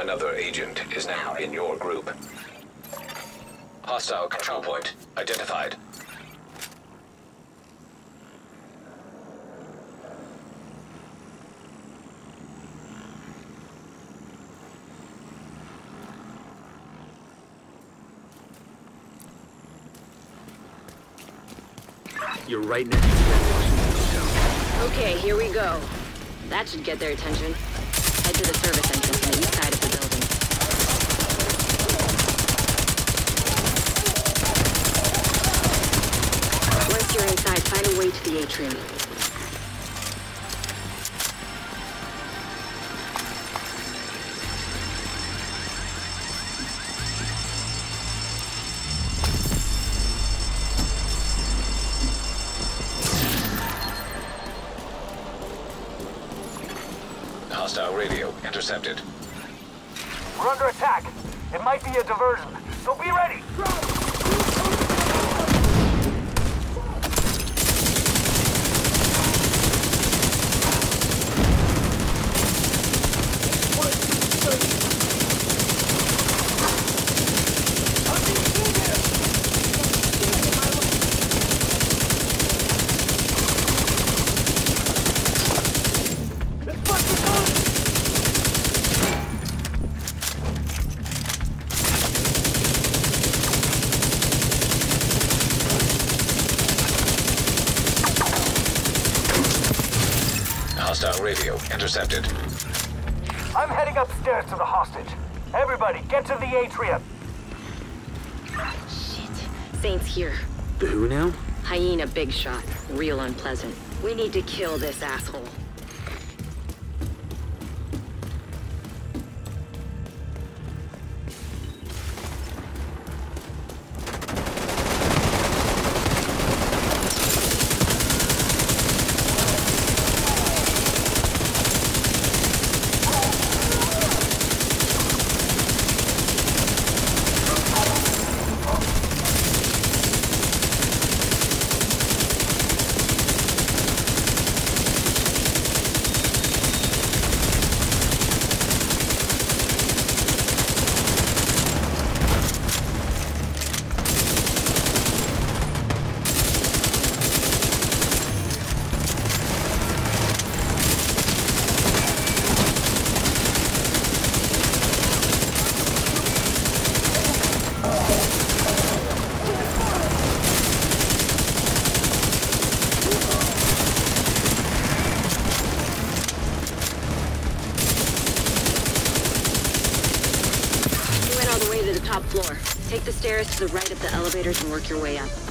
Another agent is now in your group. Hostile control point identified. You're right next to the Washington Okay, here we go. That should get their attention. Head to the service entrance on the east side of the building. Once you're inside, find a way to the atrium. I'm heading upstairs to the hostage. Everybody, get to the atrium. Shit. Saint's here. The who now? Hyena big shot. Real unpleasant. We need to kill this asshole. You went all the way to the top floor. Take the stairs to the right of the elevators and work your way up.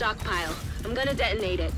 Stockpile. I'm gonna detonate it.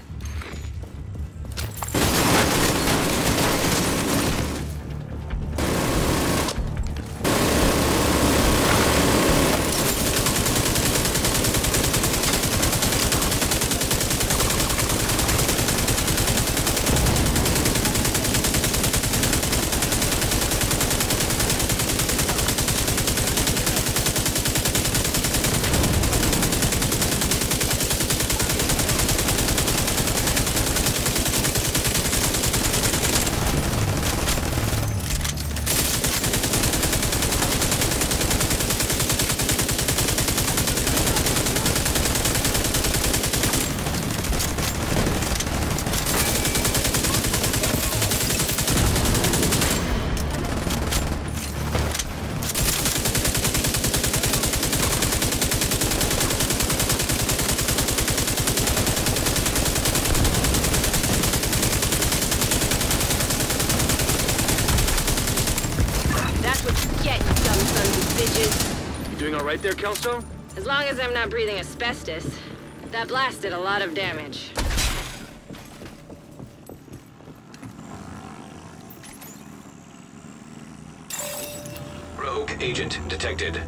That's what you get, you dumb sons of bitches. You doing all right there, Kelso? As long as I'm not breathing asbestos. That blast did a lot of damage. Rogue agent detected.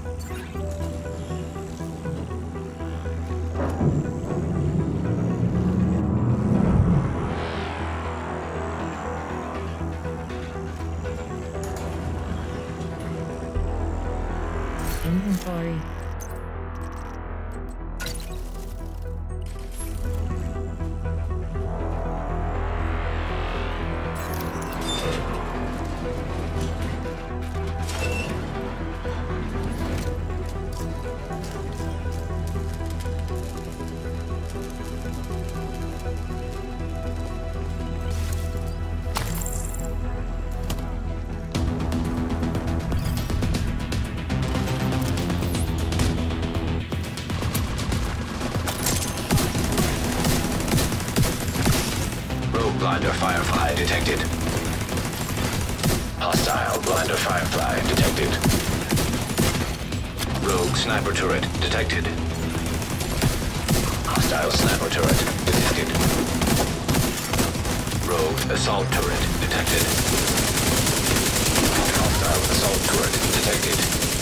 Detected. Hostile blinder firefly detected. Rogue sniper turret detected. Hostile sniper turret detected. Rogue assault turret detected. Hostile assault turret detected.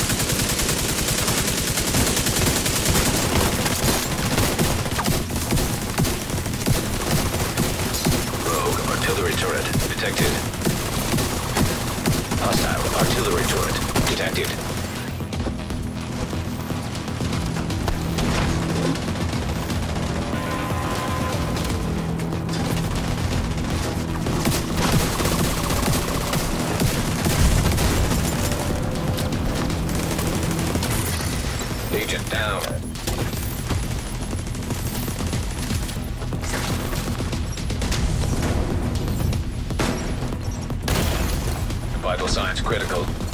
Vital signs critical.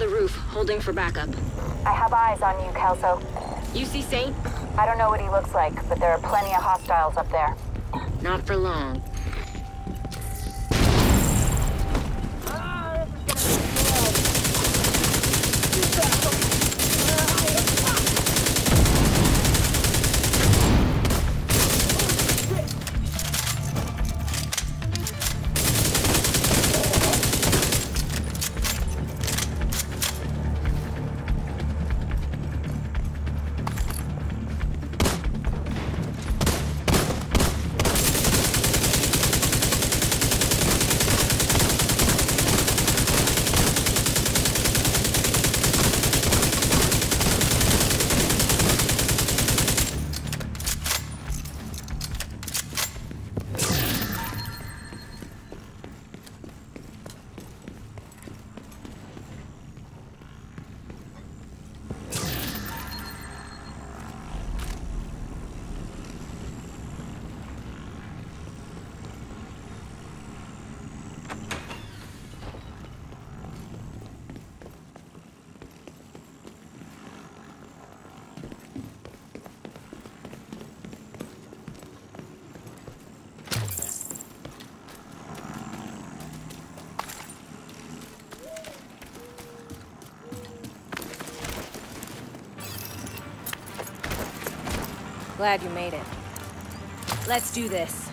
On the roof, holding for backup. I have eyes on you, Kelso. You see Saint? I don't know what he looks like, but there are plenty of hostiles up there. Not for long. Glad you made it. Let's do this.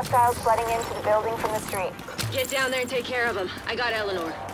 Hostiles flooding into the building from the street. Get down there and take care of them. I got Eleanor.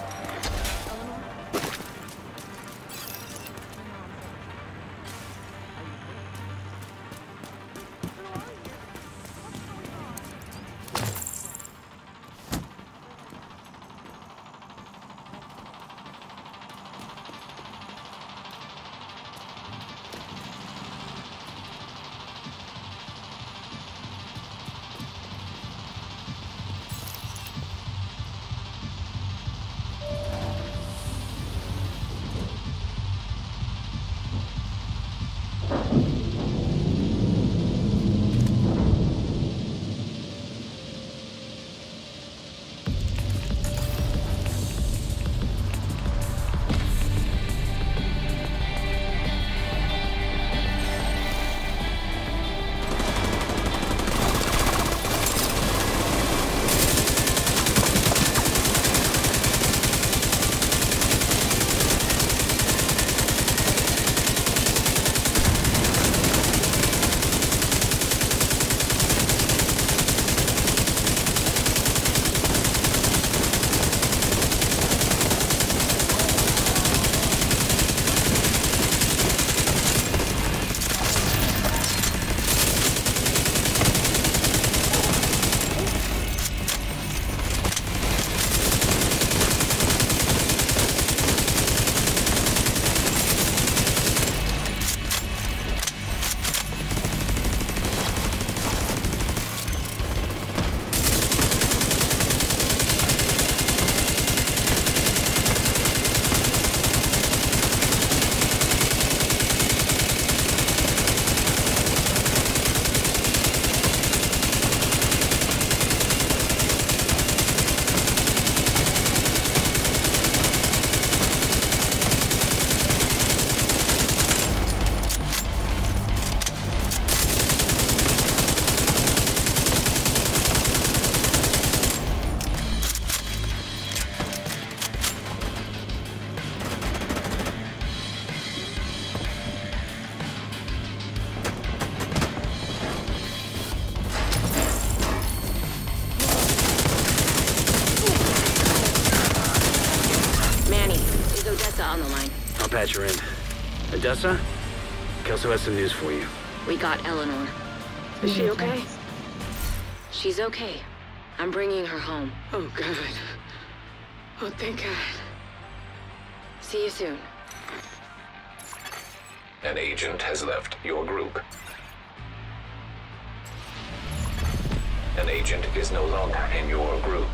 Patch her in. Odessa? Kelso has some news for you. We got Eleanor. Is she okay? She's okay. I'm bringing her home. Oh, God. Oh, thank God. See you soon. An agent has left your group. An agent is no longer in your group.